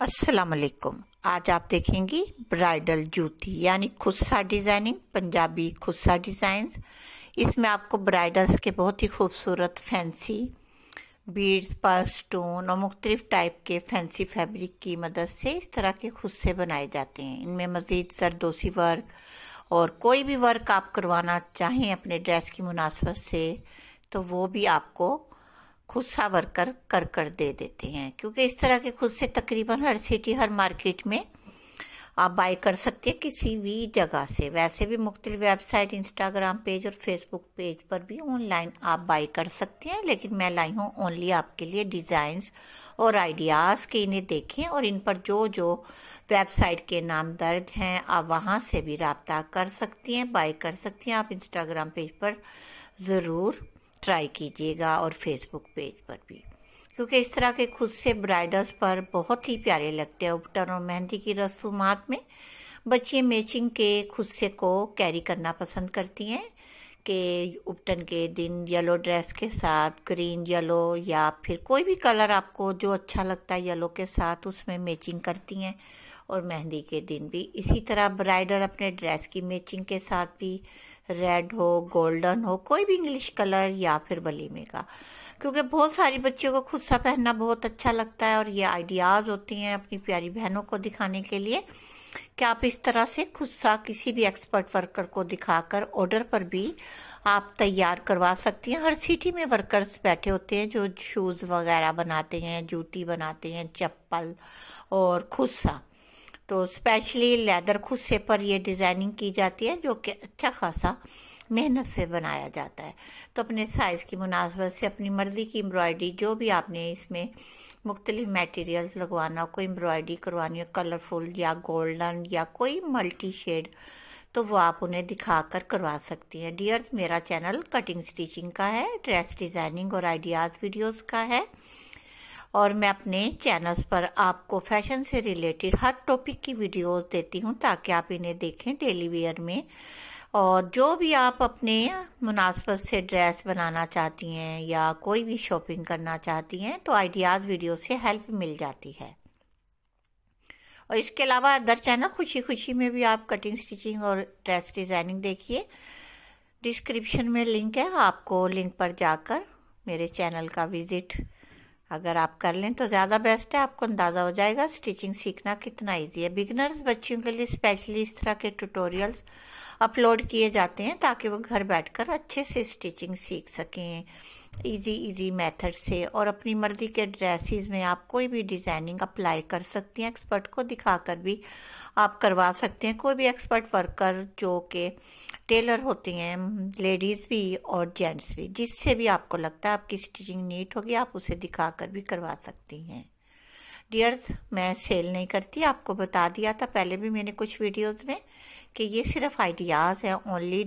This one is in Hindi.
अस्सलाम वालेकुम आज आप देखेंगी ब्राइडल जूती, यानी खुस्सा डिज़ाइनिंग, पंजाबी खुस्सा डिज़ाइंस। इसमें आपको ब्राइडल्स के बहुत ही खूबसूरत फैंसी बीड्स पर स्टोन और मुख्तलिफ़ टाइप के फैंसी फैब्रिक की मदद से इस तरह के खुस्से बनाए जाते हैं। इनमें मज़ीद सरदोसी वर्क और कोई भी वर्क आप करवाना चाहें अपने ड्रेस की मुनासबत से तो वो भी आपको खुद सा वर्कर कर कर दे देते हैं। क्योंकि इस तरह के खुद से तकरीबन हर सिटी हर मार्केट में आप बाई कर सकते हैं किसी भी जगह से। वैसे भी मुख्तलि वेबसाइट इंस्टाग्राम पेज और फेसबुक पेज पर भी ऑनलाइन आप बाई कर सकते हैं, लेकिन मैं लाई हूँ ओनली आपके लिए डिज़ाइंस और आइडियाज़ के इन्हें देखें और इन पर जो जो वेबसाइट के नाम दर्ज हैं, आप वहाँ से भी रबता कर सकती हैं बाई कर सकती हैं। आप इंस्टाग्राम पेज पर ज़रूर ट्राई कीजिएगा और फेसबुक पेज पर भी। क्योंकि इस तरह के खुद से ब्राइडल्स पर बहुत ही प्यारे लगते हैं उपटन और मेहंदी की रसूमात में। बच्चे मैचिंग के खुद से को कैरी करना पसंद करती हैं। कि उपटन के दिन येलो ड्रेस के साथ ग्रीन येलो या फिर कोई भी कलर आपको जो अच्छा लगता है येलो के साथ उसमें मैचिंग करती हैं। और मेहंदी के दिन भी इसी तरह ब्राइडल अपने ड्रेस की मैचिंग के साथ भी रेड हो गोल्डन हो, कोई भी इंग्लिश कलर या फिर बलीमे का। क्योंकि बहुत सारी बच्चियों को खुद सा पहनना बहुत अच्छा लगता है और ये आइडियाज़ होती हैं अपनी प्यारी बहनों को दिखाने के लिए। कि आप इस तरह से खुद सा किसी भी एक्सपर्ट वर्कर को दिखाकर ऑर्डर पर भी आप तैयार करवा सकती हैं। हर सिटी में वर्कर्स बैठे होते हैं जो शूज़ वगैरह बनाते हैं, जूती बनाते हैं, चप्पल और खुद सा तो स्पेशली लेदर खुस्से पर ये डिज़ाइनिंग की जाती है जो कि अच्छा खासा मेहनत से बनाया जाता है। तो अपने साइज़ की मुनासबत से अपनी मर्ज़ी की एम्ब्रॉयडरी जो भी आपने इसमें मुख्तलिफ़ मटेरियल्स लगवाना कोई एम्ब्रॉयडरी करवानी हो कलरफुल या गोल्डन या कोई मल्टी शेड तो वो आप उन्हें दिखाकर करवा सकती हैं। डियर्स मेरा चैनल कटिंग स्टिचिंग का है ड्रेस डिज़ाइनिंग और आइडियाज़ वीडियोस का है। और मैं अपने चैनल्स पर आपको फ़ैशन से रिलेटेड हर टॉपिक की वीडियोस देती हूँ ताकि आप इन्हें देखें डेली वेयर में। और जो भी आप अपने मुनासबत से ड्रेस बनाना चाहती हैं या कोई भी शॉपिंग करना चाहती हैं तो आइडियाज़ वीडियो से हेल्प मिल जाती है। और इसके अलावा अदर चैनल खुशी खुशी में भी आप कटिंग स्टिचिंग और ड्रेस डिज़ाइनिंग देखिए। डिस्क्रिप्शन में लिंक है, आपको लिंक पर जाकर मेरे चैनल का विज़िट अगर आप कर लें तो ज़्यादा बेस्ट है, आपको अंदाज़ा हो जाएगा स्टिचिंग सीखना कितना इजी है। बिगनर्स बच्चियों के लिए स्पेशली इस तरह के ट्यूटोरियल्स अपलोड किए जाते हैं ताकि वो घर बैठकर अच्छे से स्टिचिंग सीख सकें। इजी इजी मेथड से और अपनी मर्ज़ी के ड्रेसेस में आप कोई भी डिज़ाइनिंग अप्लाई कर सकती हैं एक्सपर्ट को दिखाकर भी आप करवा सकते हैं। कोई भी एक्सपर्ट वर्कर जो कि टेलर होती हैं लेडीज़ भी और जेंट्स भी, जिससे भी आपको लगता है आपकी स्टिचिंग नीट होगी, आप उसे दिखाकर भी करवा सकती हैं। डियर्स मैं सेल नहीं करती, आपको बता दिया था पहले भी मैंने कुछ वीडियोस में कि ये सिर्फ़ आइडियाज़ हैं ओनली